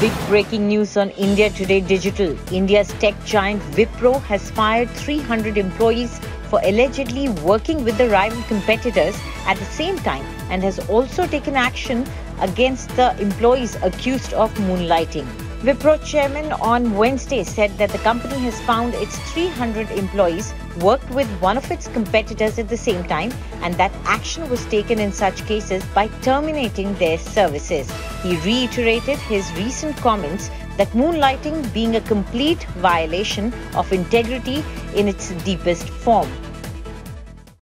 Big breaking news on India Today Digital. India's tech giant Wipro has fired 300 employees for allegedly working with the rival competitors at the same time and has also taken action against the employees accused of moonlighting. Wipro chairman on Wednesday said that the company has found its 300 employees worked with one of its competitors at the same time and that action was taken in such cases by terminating their services. He reiterated his recent comments that moonlighting being a complete violation of integrity in its deepest form.